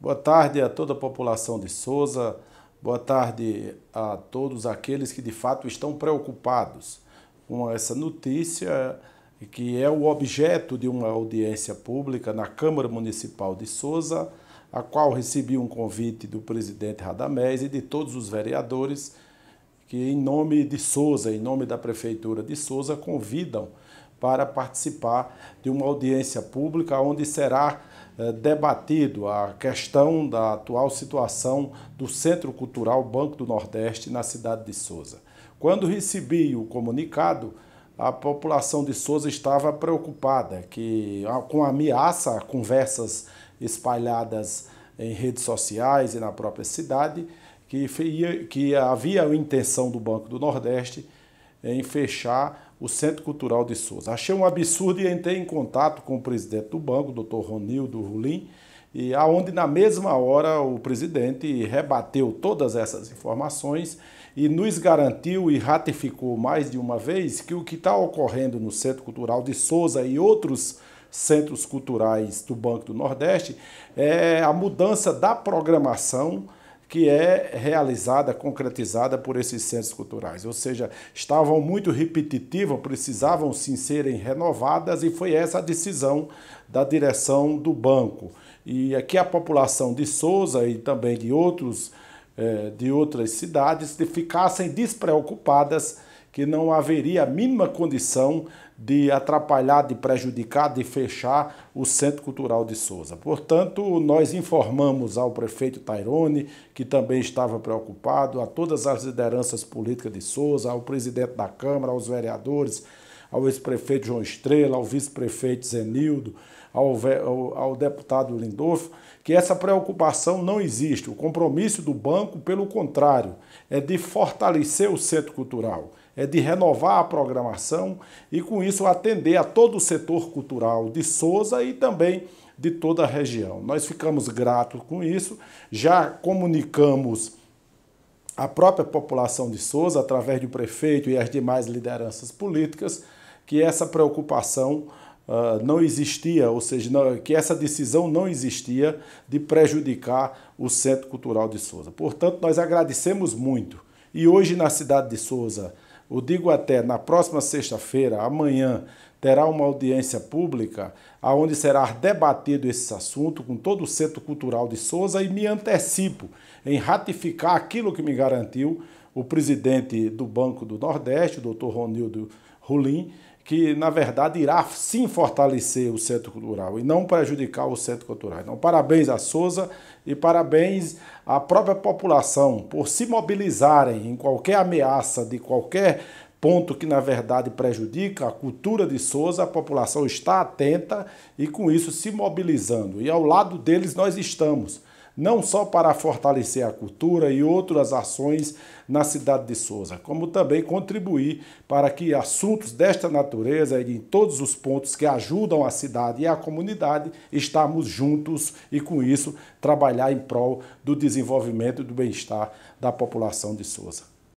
Boa tarde a toda a população de Souza, boa tarde a todos aqueles que de fato estão preocupados com essa notícia que é o objeto de uma audiência pública na Câmara Municipal de Souza, a qual recebi um convite do presidente Radamés e de todos os vereadores que, em nome de Souza, em nome da Prefeitura de Souza, convidam para participar de uma audiência pública onde será eh, debatido a questão da atual situação do Centro Cultural Banco do Nordeste na cidade de Souza. Quando recebi o comunicado, a população de Souza estava preocupada que, com a ameaça, conversas espalhadas em redes sociais e na própria cidade, que, que havia a intenção do Banco do Nordeste em fechar o Centro Cultural de Souza. Achei um absurdo e entrei em contato com o presidente do banco, doutor Ronildo Rulim, e aonde na mesma hora o presidente rebateu todas essas informações e nos garantiu e ratificou mais de uma vez que o que está ocorrendo no Centro Cultural de Souza e outros centros culturais do Banco do Nordeste é a mudança da programação que é realizada, concretizada por esses centros culturais. Ou seja, estavam muito repetitivas, precisavam sim serem renovadas e foi essa a decisão da direção do banco. E aqui a população de Souza e também de, outros, eh, de outras cidades ficassem despreocupadas que não haveria a mínima condição de atrapalhar, de prejudicar, de fechar o Centro Cultural de Souza. Portanto, nós informamos ao prefeito Tairone, que também estava preocupado, a todas as lideranças políticas de Souza, ao presidente da Câmara, aos vereadores, ao ex-prefeito João Estrela, ao vice-prefeito Zenildo, ao, ao, ao, deputado Lindolfo, que essa preocupação não existe. O compromisso do banco, pelo contrário, é de fortalecer o centro cultural, de renovar a programação e, com isso, atender a todo o setor cultural de Souza e também de toda a região. Nós ficamos gratos com isso, já comunicamos à própria população de Souza, através do prefeito e as demais lideranças políticas, que essa preocupação uh, não existia, ou seja, não, que essa decisão não existia de prejudicar o Centro Cultural de Souza. Portanto, nós agradecemos muito. E hoje na cidade de Souza, eu digo até na próxima sexta-feira, amanhã, terá uma audiência pública onde será debatido esse assunto com todo o Centro Cultural de Souza e me antecipo em ratificar aquilo que me garantiu o presidente do Banco do Nordeste, o doutor Ronildo Rulim, que na verdade irá sim fortalecer o Centro Cultural e não prejudicar o Centro Cultural. Então, parabéns a Souza e parabéns à própria população por se mobilizarem em qualquer ameaça de qualquer ponto que na verdade prejudica a cultura de Souza, a população está atenta e com isso se mobilizando. E ao lado deles nós estamos não só para fortalecer a cultura e outras ações na cidade de Souza, como também contribuir para que assuntos desta natureza e em todos os pontos que ajudam a cidade e a comunidade, estamos juntos e com isso trabalhar em prol do desenvolvimento e do bem-estar da população de Souza.